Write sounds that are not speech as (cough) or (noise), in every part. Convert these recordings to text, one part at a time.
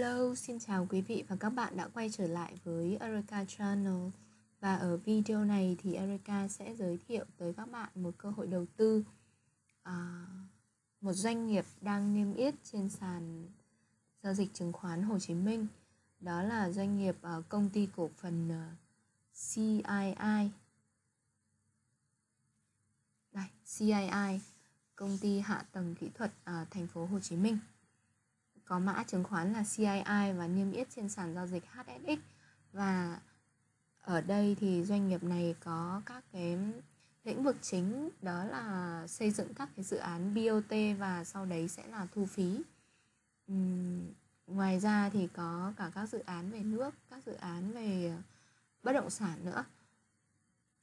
Hello, xin chào quý vị và các bạn đã quay trở lại với Erica Channel. Và ở video này thì Erica sẽ giới thiệu tới các bạn một cơ hội đầu tư à, Một doanh nghiệp đang niêm yết trên sàn giao dịch chứng khoán Hồ Chí Minh. Đó là doanh nghiệp uh, công ty cổ phần à, uh, CII Đây, CII, công ty hạ tầng kỹ thuật ở thành phố Hồ Chí Minh có mã chứng khoán là CII và niêm yết trên sàn giao dịch HSX và ở đây thì doanh nghiệp này có các cái lĩnh vực chính đó là xây dựng các cái dự án BOT và sau đấy sẽ là thu phí. Uhm, ngoài ra thì có cả các dự án về nước, các dự án về bất động sản nữa.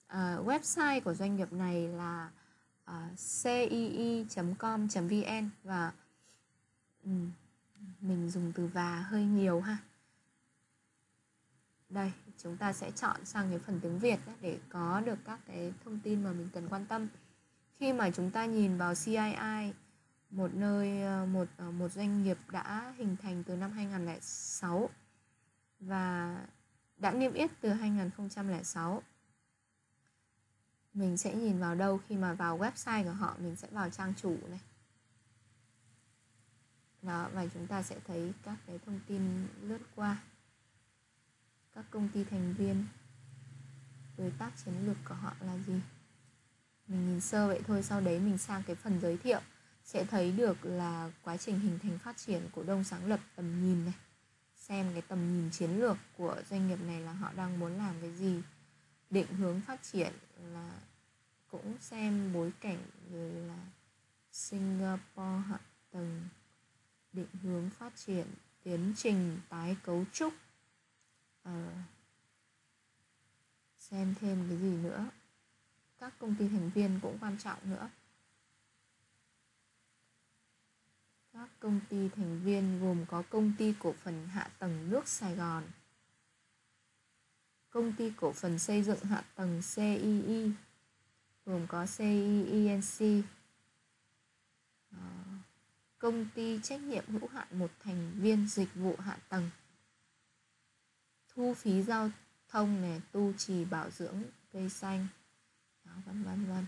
À, website của doanh nghiệp này là ờ, uh, cii.com.vn và um, mình dùng từ và hơi nhiều ha. Đây, chúng ta sẽ chọn sang cái phần tiếng Việt để có được các cái thông tin mà mình cần quan tâm. Khi mà chúng ta nhìn vào CII một nơi ờ, một ờ, một doanh nghiệp đã hình thành từ năm 2006 và đã niêm yết từ 2006 mình sẽ nhìn vào đâu? Khi mà vào website của họ, mình sẽ vào trang chủ này đó và chúng ta sẽ thấy các cái thông tin lướt qua. Các công ty thành viên, đối tác chiến lược của họ là gì? Mình nhìn sơ vậy thôi, sau đấy mình sang cái phần giới thiệu. Sẽ thấy được là quá trình hình thành phát triển của đông sáng lập tầm nhìn này. Xem cái tầm nhìn chiến lược của doanh nghiệp này là họ đang muốn làm cái gì. Định hướng phát triển là cũng xem bối cảnh rồi là Singapore hạ tầng định hướng phát triển tiến trình tái cấu trúc. À, xem thêm cái gì nữa. Các công ty thành viên cũng quan trọng nữa. Các công ty thành viên gồm có công ty cổ phần hạ tầng nước Sài Gòn công ty cổ phần xây dựng hạ tầng CII gồm có CIENC công ty trách nhiệm hữu hạn một thành viên dịch vụ hạ tầng. Thu phí giao thông này tu trì bảo dưỡng cây xanh. Đó, vân vân vân.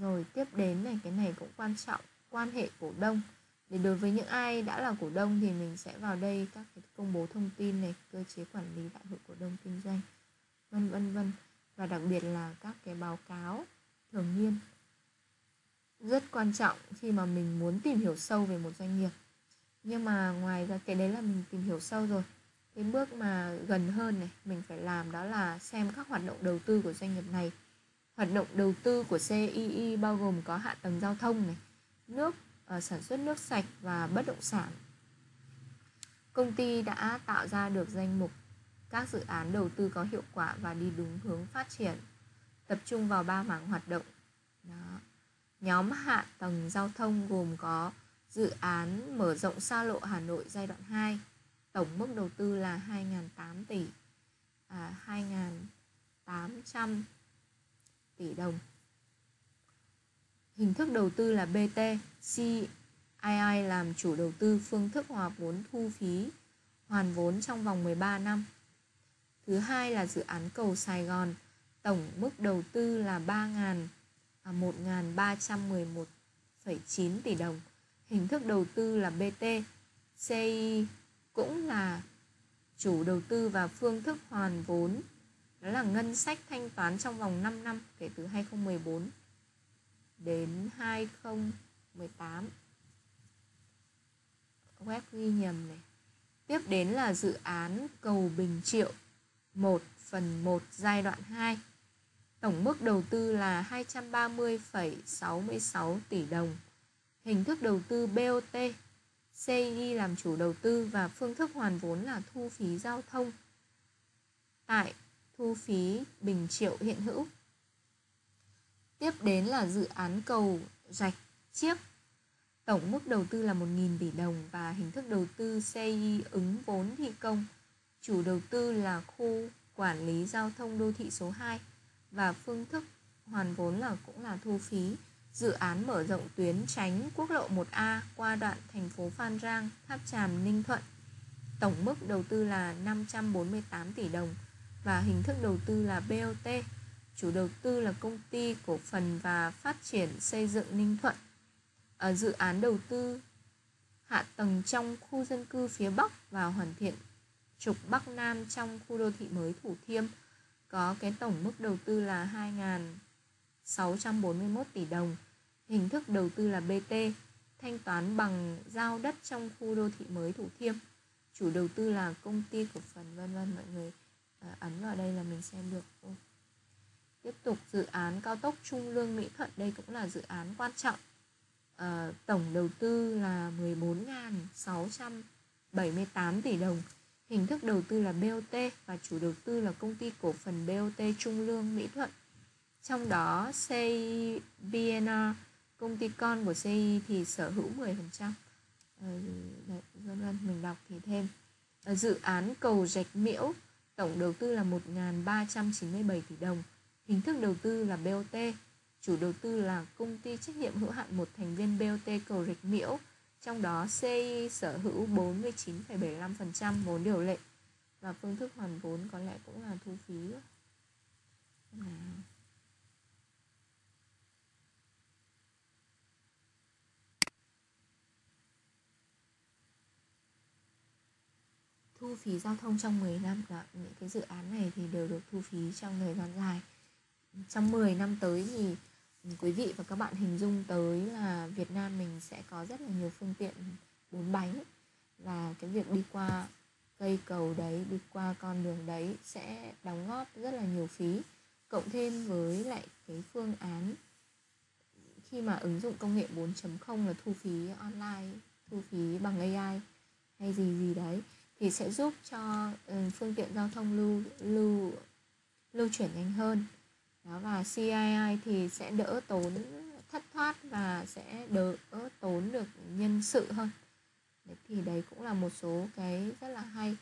Rồi tiếp đến này cái này cũng quan trọng quan hệ cổ đông. Để đối với những ai đã là cổ đông thì mình sẽ vào đây các cái công bố thông tin này cơ chế quản lý đại hội cổ đông kinh doanh vân vân vân. Và đặc biệt là các cái báo cáo thường niên rất quan trọng khi mà mình muốn tìm hiểu sâu về một doanh nghiệp. Nhưng mà ngoài ra cái đấy là mình tìm hiểu sâu rồi. Cái bước mà gần hơn này mình phải làm đó là xem các hoạt động đầu tư của doanh nghiệp này. Hoạt động đầu tư của CII bao gồm có hạ tầng giao thông này nước uh, sản xuất nước sạch và bất động sản. Công ty đã tạo ra được danh mục các dự án đầu tư có hiệu quả và đi đúng hướng phát triển tập trung vào ba mảng hoạt động. Đó. Nhóm hạ tầng giao thông gồm có dự án mở rộng xa lộ Hà Nội giai đoạn 2, tổng mức đầu tư là 2.800 tỷ à, 2.800 tỷ đồng. Hình thức đầu tư là BT, CII làm chủ đầu tư phương thức hòa vốn thu phí hoàn vốn trong vòng 13 năm. Thứ hai là dự án cầu Sài Gòn, tổng mức đầu tư là 3.000 À, 1.311,9 tỷ đồng. Hình thức đầu tư là BT, CI cũng là chủ đầu tư và phương thức hoàn vốn đó là ngân sách thanh toán trong vòng 5 năm kể từ 2014 đến 2018. Web ghi nhầm này. Tiếp đến là dự án cầu Bình Triệu 1 phần 1 giai đoạn 2 Tổng mức đầu tư là 230,66 tỷ đồng. Hình thức đầu tư BOT, CI làm chủ đầu tư và phương thức hoàn vốn là thu phí giao thông. Tại thu phí Bình Triệu hiện hữu. Tiếp đến là dự án cầu rạch chiếc. Tổng mức đầu tư là 1.000 tỷ đồng và hình thức đầu tư CI ứng vốn thi công. Chủ đầu tư là khu quản lý giao thông đô thị số 2 và phương thức hoàn vốn là cũng là thu phí dự án mở rộng tuyến tránh quốc lộ 1A qua đoạn thành phố Phan Rang, Tháp Tràm, Ninh Thuận. Tổng mức đầu tư là 548 tỷ đồng và hình thức đầu tư là BOT. Chủ đầu tư là công ty cổ phần và phát triển xây dựng Ninh Thuận. Ở dự án đầu tư hạ tầng trong khu dân cư phía Bắc và hoàn thiện trục Bắc Nam trong khu đô thị mới Thủ Thiêm có cái tổng mức đầu tư là 2.641 tỷ đồng. Hình thức đầu tư là BT, thanh toán bằng giao đất trong khu đô thị mới Thủ Thiêm. Chủ đầu tư là công ty cổ phần vân vân mọi người à, ấn vào đây là mình xem được. Tiếp tục dự án cao tốc Trung Lương Mỹ Thuận đây cũng là dự án quan trọng. À, tổng đầu tư là 14.678 tỷ đồng Hình thức đầu tư là BOT và chủ đầu tư là công ty cổ phần BOT Trung Lương Mỹ Thuận. Trong đó CBNR, công ty con của CI thì sở hữu 10%. Ờ, vân vân mình đọc thì thêm. Ở dự án cầu Rạch Miễu, tổng đầu tư là 1.397 tỷ đồng. Hình thức đầu tư là BOT. Chủ đầu tư là công ty trách nhiệm hữu hạn một thành viên BOT cầu Rạch Miễu trong đó CI sở hữu 49,75% vốn điều lệ và phương thức hoàn vốn có lẽ cũng là thu phí. Thu phí giao thông trong 10 năm đó, những cái dự án này thì đều được thu phí trong thời gian dài. Trong 10 năm tới thì quý vị và các bạn hình dung tới là Việt Nam mình sẽ có rất là nhiều phương tiện bốn bánh. Và cái việc đi qua cây cầu đấy, đi qua con đường đấy sẽ đóng góp rất là nhiều phí. Cộng thêm với lại cái phương án khi mà ứng dụng công nghệ 4.0 là thu phí online, thu phí bằng AI hay gì gì đấy, thì sẽ giúp cho ừ, phương tiện giao thông lưu lưu lưu chuyển nhanh hơn đó và CII thì sẽ đỡ tốn thất thoát và sẽ đỡ tốn được nhân sự hơn. Đấy, thì đấy cũng là một số cái rất là hay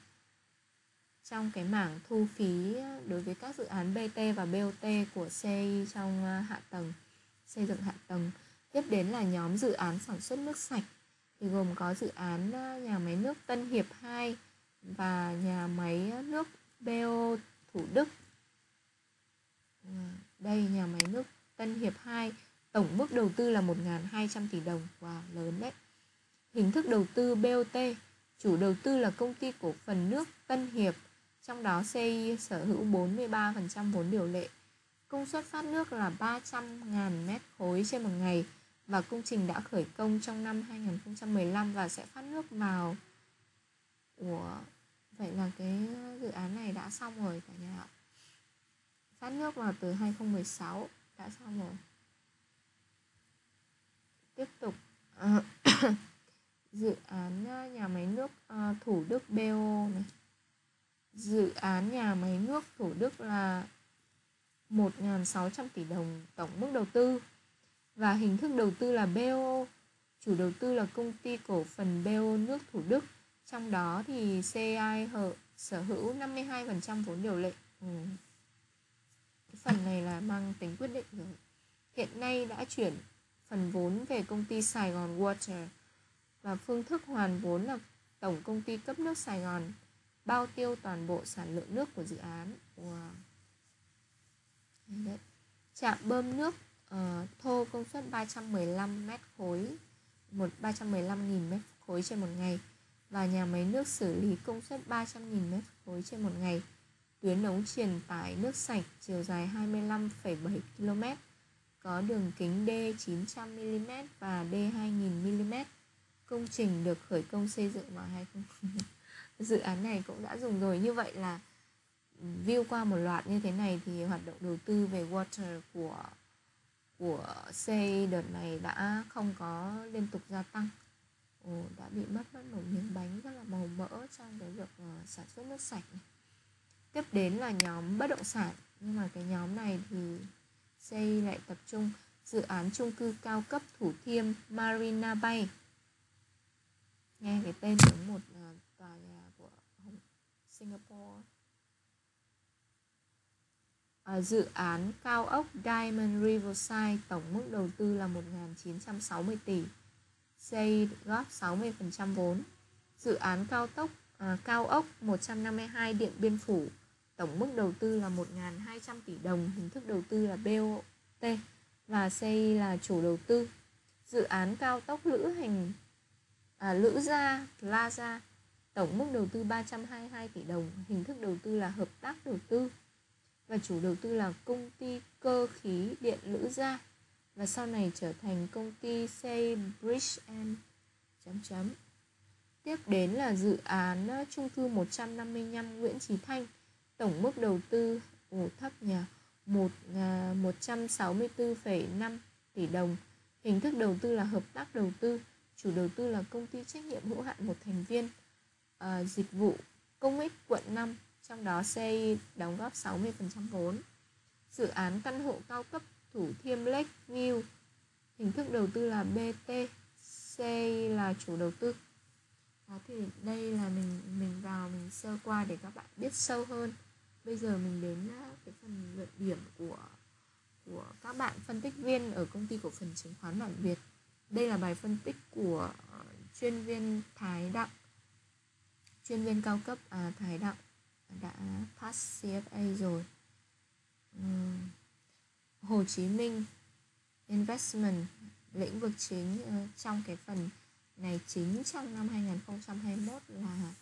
trong cái mảng thu phí đối với các dự án BT và BOT của CI trong à, hạ tầng xây dựng hạ tầng. Tiếp đến là nhóm dự án sản xuất nước sạch thì gồm có dự án à, nhà máy nước Tân Hiệp 2 và nhà máy nước BO Thủ Đức. Ừ, đây nhà máy nước Tân Hiệp 2 tổng mức đầu tư là 1.200 tỷ đồng. Và wow, lớn đấy. Hình thức đầu tư BOT chủ đầu tư là công ty cổ phần nước Tân Hiệp trong đó CI sở hữu 43% vốn điều lệ. Công suất phát nước là 300.000 mét khối trên một ngày và công trình đã khởi công trong năm 2015 và sẽ phát nước vào. Ủa, vậy là cái dự án này đã xong rồi cả nhà ạ sát nước vào từ 2016 đã xong rồi. Tiếp tục à, (coughs) dự án à, nhà máy nước à, Thủ Đức BO này. Dự án nhà máy nước Thủ Đức là 1.600 tỷ đồng tổng mức đầu tư. Và hình thức đầu tư là BO chủ đầu tư là công ty cổ phần BO nước Thủ Đức. Trong đó thì CI sở hữu 52% vốn điều lệ. Ừ phần này là mang tính quyết định rồi hiện nay đã chuyển phần vốn về công ty Sài Gòn Water và phương thức hoàn vốn là tổng công ty cấp nước Sài Gòn bao tiêu toàn bộ sản lượng nước của dự án wow. Đấy. trạm bơm nước uh, thô công suất 315 mét khối một 315.000 mét khối trên một ngày và nhà máy nước xử lý công suất 300.000 mét khối trên một ngày Tuyến ống truyền tải nước sạch chiều dài 25,7 km, có đường kính D 900mm và D 2000mm. Công trình được khởi công xây dựng vào 20 (laughs) Dự án này cũng đã dùng rồi. Như vậy là view qua một loạt như thế này thì hoạt động đầu tư về water của của C đợt này đã không có liên tục gia tăng. Ồ, đã bị mất mất một miếng bánh rất là màu mỡ trong cái việc uh, sản xuất nước sạch này tiếp đến là nhóm bất động sản. Nhưng mà cái nhóm này thì xây lại tập trung dự án chung cư cao cấp Thủ Thiêm Marina Bay. Nghe cái tên giống một à, tòa nhà của Singapore. À, dự án cao ốc Diamond Riverside tổng mức đầu tư là 1.960 tỷ, xây góp 60% vốn. Dự án cao tốc à, cao ốc 152 Điện Biên Phủ tổng mức đầu tư là 1.200 tỷ đồng, hình thức đầu tư là BOT và xây là chủ đầu tư. Dự án cao tốc Lữ Hành à, Lữ Gia Plaza tổng mức đầu tư 322 tỷ đồng, hình thức đầu tư là hợp tác đầu tư và chủ đầu tư là công ty cơ khí điện Lữ Gia và sau này trở thành công ty xây Bridge and chấm chấm. Tiếp đến là dự án ờ, trung cư 155 Nguyễn Chí Thanh, tổng mức đầu tư ồ thấp nhỉ, 1 164,5 à, tỷ đồng. Hình thức đầu tư là hợp tác đầu tư, chủ đầu tư là công ty trách nhiệm hữu hạn một thành viên À, dịch vụ công ích quận 5 trong đó xây đóng góp 60% vốn. Dự án căn hộ cao cấp Thủ Thiêm Lake View, hình thức đầu tư là BT, CI là chủ đầu tư. Đó thì đây là mình mình vào mình sơ qua để các bạn biết sâu hơn. Bây giờ mình đến à, cái phần luận điểm của của các bạn phân tích viên ở công ty cổ phần chứng khoán Bản Việt. Đây là bài phân tích của à, chuyên viên Thái Đặng, chuyên viên cao cấp à, Thái Đặng đã pass CFA rồi uhm. Hồ Chí Minh investment lĩnh vực chính uh, trong cái phần này chính trong năm 2021 là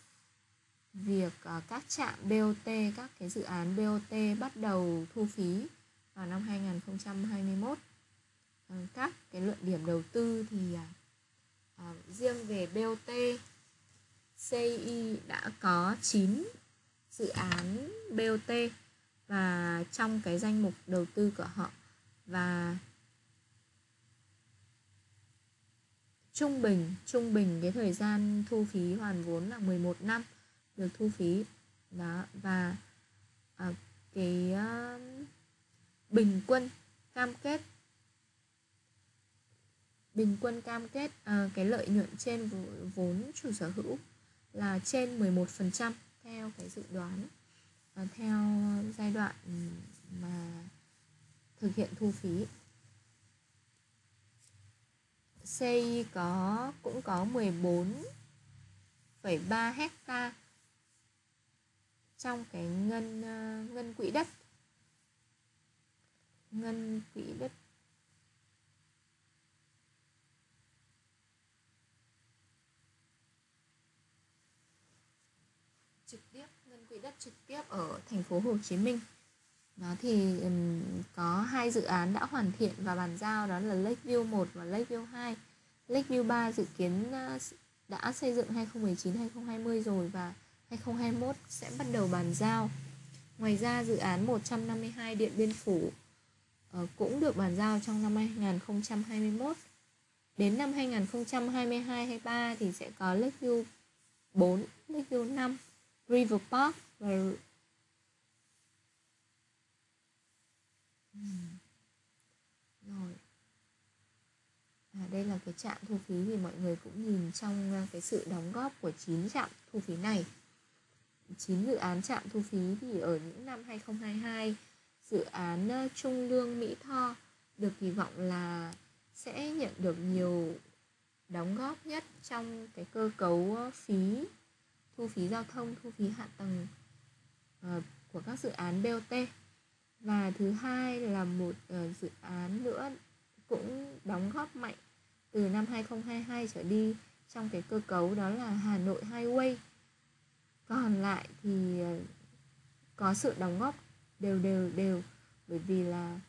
việc ờ, các trạm BOT các cái dự án BOT bắt đầu thu phí vào năm 2021 ờ, các cái luận điểm đầu tư thì à, riêng về BOT CI đã có 9 dự án BOT và trong cái danh mục đầu tư của họ và trung bình trung bình cái thời gian thu phí hoàn vốn là 11 năm được thu phí. Đó và à, cái uh, bình quân cam kết bình quân cam kết à, cái lợi nhuận trên vốn chủ sở hữu là trên 11% theo cái dự đoán à, theo giai đoạn mà thực hiện thu phí. CI có cũng có 14,3 hecta trong cái ngân ờ, ngân quỹ đất. Ngân quỹ đất. Trực tiếp ngân quỹ đất trực tiếp ở thành phố Hồ Chí Minh. Đó thì um, có hai dự án đã hoàn thiện và bàn giao đó là Lakeview 1 và Lakeview 2 Lakeview 3 dự kiến uh, đã xây dựng 2019 2020 rồi và 2021 sẽ bắt đầu bàn giao. Ngoài ra dự án 152 Điện Biên Phủ ờ, cũng được bàn giao trong năm 2021 đến năm 2022-23 thì sẽ có Lakeview 4, Lakeview 5, River Park và hmm. rồi. À, đây là cái trạm thu phí thì mọi người cũng nhìn trong ờ, cái sự đóng góp của 9 trạm thu phí này. 9 dự án trạm thu phí thì ở những năm 2022 dự án Trung Lương Mỹ Tho được kỳ vọng là sẽ nhận được nhiều đóng góp nhất trong cái cơ cấu phí thu phí giao thông, thu phí hạ tầng uh, của các dự án BOT và thứ hai là một uh, dự án nữa cũng đóng góp mạnh từ năm 2022 trở đi trong cái cơ cấu đó là Hà Nội Highway còn lại thì ờ, có sự đóng góp đều đều đều. Bởi vì là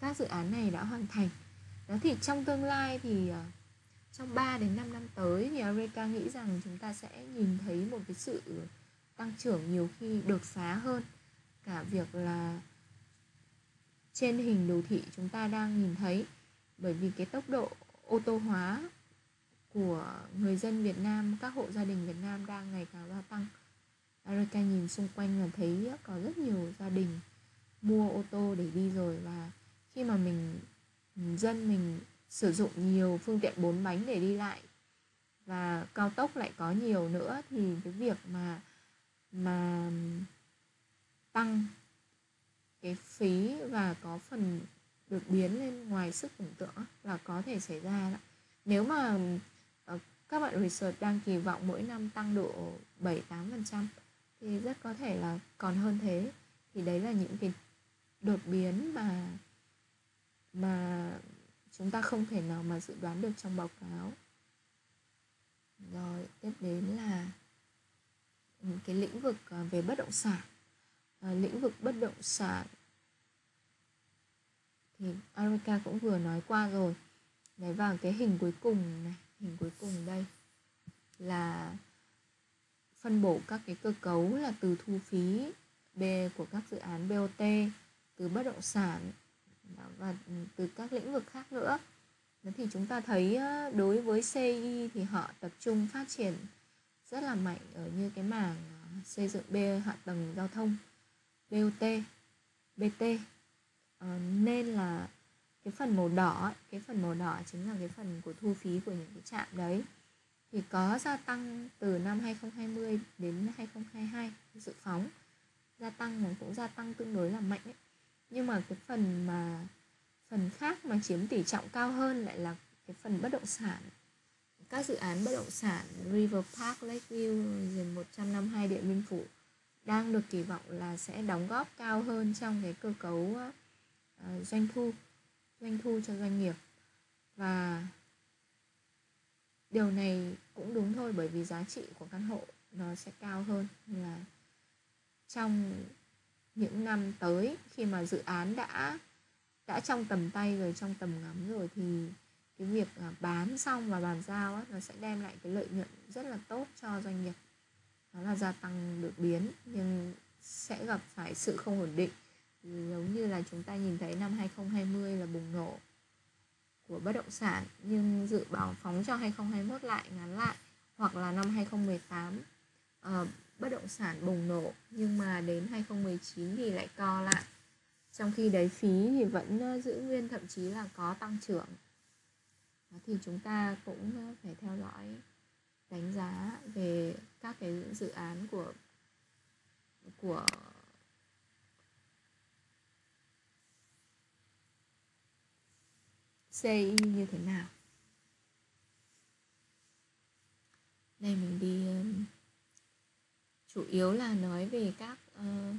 các dự án này đã hoàn thành. Đó thì trong tương lai thì ờ, trong 3 đến 5 năm tới thì Eureka nghĩ rằng chúng ta sẽ nhìn thấy một cái sự tăng trưởng nhiều khi được phá hơn. Cả việc là trên hình đồ thị chúng ta đang nhìn thấy. Bởi vì cái tốc độ ô tô hóa của người dân Việt Nam, các hộ gia đình Việt Nam đang ngày càng gia tăng. Arica nhìn xung quanh là thấy có rất nhiều gia đình mua ô tô để đi rồi và khi mà mình dân mình sử dụng nhiều phương tiện bốn bánh để đi lại và cao tốc lại có nhiều nữa thì cái việc mà mà tăng cái phí và có phần được biến lên ngoài sức tưởng tượng là có thể xảy ra đó. Nếu mà các bạn research đang kỳ vọng mỗi năm tăng độ 7-8% thì rất có thể là còn hơn thế. Thì đấy là những cái đột biến mà mà chúng ta không thể nào mà dự đoán được trong báo cáo. Rồi tiếp đến là cái lĩnh vực à, về bất động sản. À, lĩnh vực bất động sản thì Arica cũng vừa nói qua rồi. Đấy vào cái hình cuối cùng này hình cuối cùng đây là phân bổ các cái cơ cấu là từ thu phí B của các dự án BOT từ bất động sản và từ các lĩnh vực khác nữa. Thì chúng ta thấy ờ, đối với CI thì họ tập trung phát triển rất là mạnh ở như cái mảng ờ, xây dựng B hạ tầng giao thông BOT BT ờ, nên là cái phần màu đỏ cái phần màu đỏ chính là cái phần của thu phí của những cái trạm đấy. Thì có gia tăng từ năm 2020 đến 2022 dự phóng gia tăng nó cũng gia tăng tương đối là mạnh ấy. nhưng mà cái phần mà phần khác mà chiếm tỷ trọng cao hơn lại là cái phần bất động sản. Các dự án bất động sản River Park, Lakeview, rồi 152 Điện Biên Phủ đang được kỳ vọng là sẽ đóng góp cao hơn trong cái cơ cấu uh, doanh thu doanh thu cho doanh nghiệp. Và điều này cũng đúng thôi bởi vì giá trị của căn hộ nó sẽ cao hơn. Là trong những năm tới khi mà dự án đã đã trong tầm tay rồi trong tầm ngắm rồi thì cái việc à, bán xong và bàn giao á, nó sẽ đem lại cái lợi nhuận rất là tốt cho doanh nghiệp. Đó là gia tăng được biến nhưng sẽ gặp phải sự không ổn định. Giống như là chúng ta nhìn thấy năm 2020 bùng nổ của bất động sản nhưng dự báo phóng cho 2021 lại ngắn lại hoặc là năm 2018 uh, ờ, bất động sản bùng nổ nhưng mà đến 2019 thì lại co lại. Trong khi đấy phí thì vẫn ờ, giữ nguyên thậm chí là có tăng trưởng. Thì chúng ta cũng ờ, phải theo dõi đánh giá về các cái dự án của của CI như thế nào? Đây mình đi ờ, chủ yếu là nói về các uh,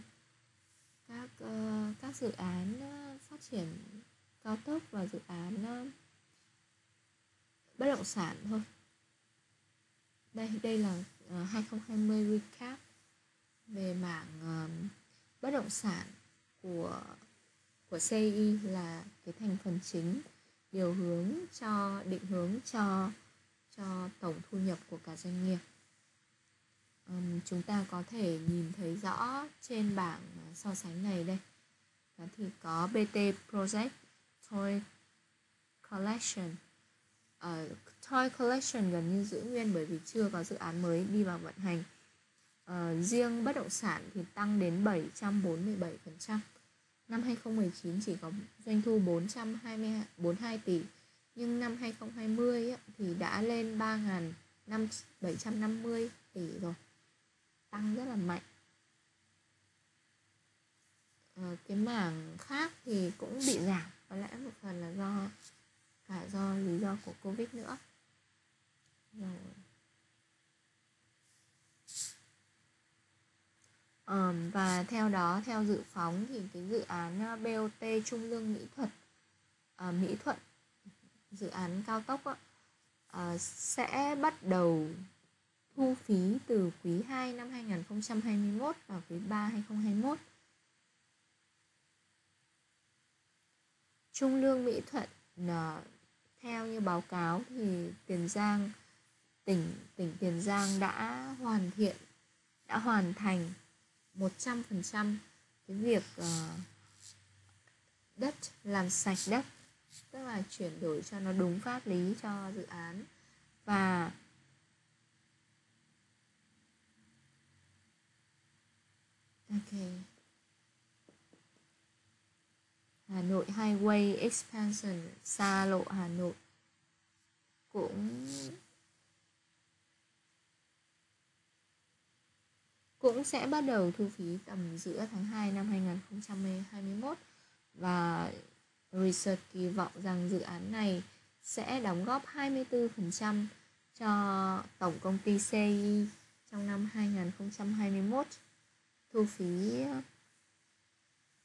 các uh, các dự án uh, phát triển cao tốc và dự án uh, bất động sản thôi. Đây đây là uh, 2020 recap về mảng uh, bất động sản của của CI là cái thành phần chính điều hướng cho định hướng cho cho tổng thu nhập của cả doanh nghiệp. Um, chúng ta có thể nhìn thấy rõ trên bảng so sánh này đây. Đó thì có BT Project Toy Collection. Uh, Toy Collection gần như giữ nguyên bởi vì chưa có dự án mới đi vào vận hành. Uh, riêng bất động sản thì tăng đến 747% năm 2019 chỉ có doanh thu 422 tỷ. Nhưng năm 2020 thì đã lên 3.750 tỷ rồi. Tăng rất là mạnh. Ờ, cái mảng khác thì cũng bị giảm. Có lẽ một phần là do, cả do lý do của covid nữa. Rồi. Um, và theo đó theo dự phóng thì cái dự án ờ, BOT Trung Lương Mỹ Thuật uh, Mỹ Thuận dự án cao tốc á, uh, sẽ bắt đầu thu phí từ quý 2 năm 2021 và quý 3 2021. Trung lương Mỹ Thuận uh, theo như báo cáo thì Tiền Giang tỉnh tỉnh Tiền Giang đã hoàn thiện đã hoàn thành 100% cái việc uh, đất làm sạch đất. Tức là chuyển đổi cho nó đúng pháp lý cho dự án. Và ok. Hà Nội Highway Expansion xa lộ Hà Nội. Cũng cũng sẽ bắt đầu thu phí tầm giữa tháng 2 năm 2021 và Research kỳ vọng rằng dự án này sẽ đóng góp 24% cho tổng công ty CI trong năm 2021 thu phí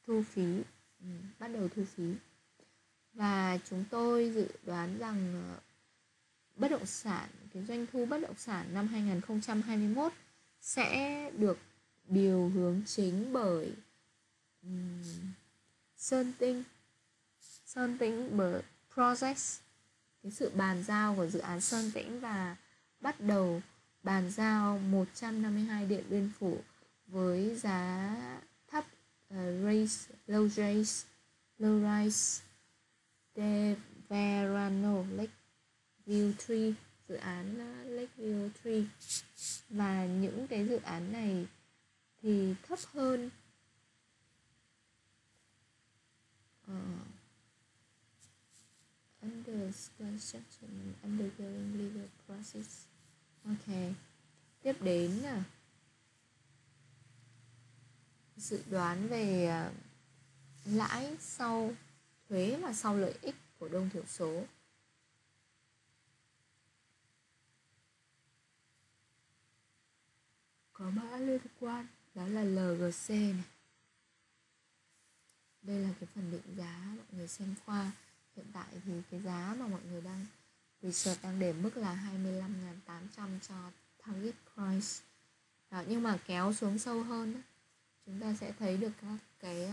thu phí ừ, bắt đầu thu phí. Và chúng tôi dự đoán rằng ờ, bất động sản cái doanh thu bất động sản năm 2021 sẽ được điều hướng chính bởi um, Sơn Tinh. Sơn Tĩnh bởi Projects cái sự bàn giao của dự án Sơn Tĩnh và bắt đầu bàn giao 152 điện biên phủ với giá thấp ờ, uh, race low race low rise de Verano Lake View 3 dự án ờ, uh, 3 và những cái dự án này thì thấp hơn. Ờ. Uh, under construction undergoing legal process. Ok. Tiếp đến là dự đoán về ờ, lãi sau thuế và sau lợi ích của đông thiểu số. Có mã liên quan đó là LGC này. Đây là cái phần định giá mọi người xem qua. Hiện tại thì cái giá mà mọi người đang research đang để mức là 25.800 cho target price. Đó, nhưng mà kéo xuống sâu hơn chúng ta sẽ thấy được các cái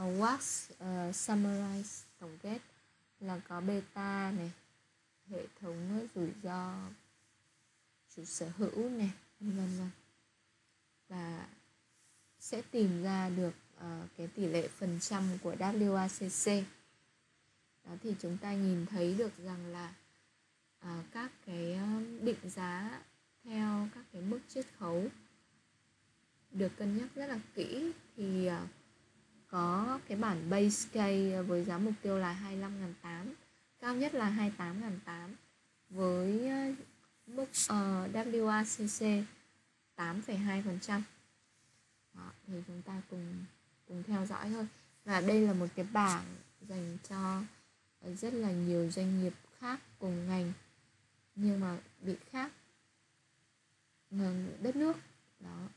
uh, wax uh, summarize tổng kết là có beta này hệ thống rủi ro chủ sở hữu này vân vân và sẽ tìm ra được uh, cái tỷ lệ phần trăm của WACC đó thì chúng ta nhìn thấy được rằng là uh, các cái ờ, định giá theo các cái mức chiết khấu được cân nhắc rất là kỹ thì uh, có cái bản base case với giá mục tiêu là 25.800 cao nhất là 28.800 với uh, mức uh, WACC 8,2% Đó, thì chúng ta cùng cùng theo dõi thôi. Và đây là một cái bảng dành cho rất là nhiều doanh nghiệp khác cùng ngành nhưng mà bị khác đất nước. Đó.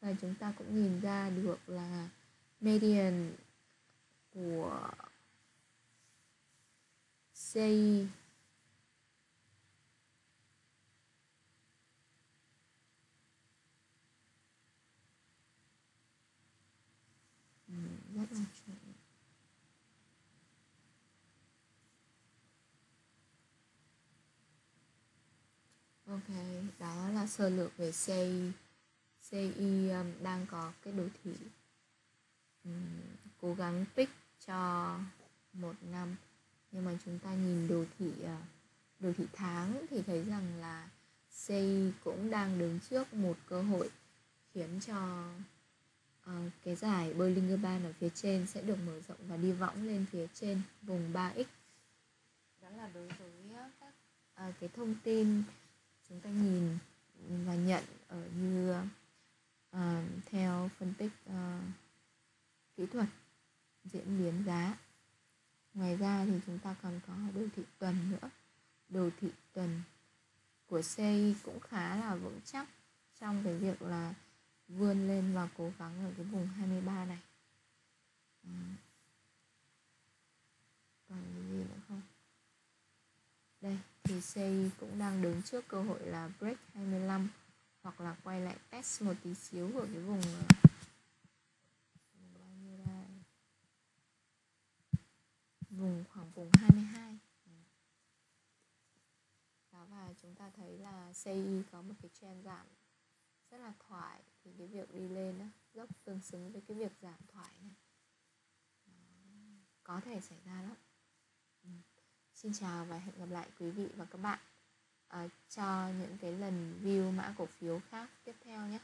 Và chúng ta cũng nhìn ra được là median của CI rất là chuẩn ok đó là sơ lược về CI CI um, đang có cái đồ thị. Um, cố gắng pick cho một năm. Nhưng mà chúng ta nhìn đồ thị à, uh, đồ thị tháng thì thấy rằng là CI cũng đang đứng trước một cơ hội khiến cho uh, cái giải Bollinger Band ở phía trên sẽ được mở rộng và đi võng lên phía trên vùng 3x đó là đối với ờ, các uh, cái thông tin chúng ta nhìn và nhận ở như uh, theo phân tích uh, kỹ thuật diễn biến giá. Ngoài ra thì chúng ta còn có đồ thị tuần nữa. Đồ thị tuần của CI cũng khá là vững chắc trong cái việc là vươn lên và cố gắng ở cái vùng 23 này. Còn còn gì nữa không? Thì CI cũng đang đứng trước cơ hội là break 25 hoặc là quay lại test một tí xíu ở cái vùng ờ, vùng đây? Vùng khoảng vùng 22 đó và chúng ta thấy là CI có một cái trend giảm rất là thoải thì cái việc đi lên đó, dốc tương xứng với cái việc giảm thoải này. Có thể xảy ra lắm xin chào và hẹn gặp lại quý vị và các bạn uh, cho những cái lần view mã cổ phiếu khác tiếp theo nhé.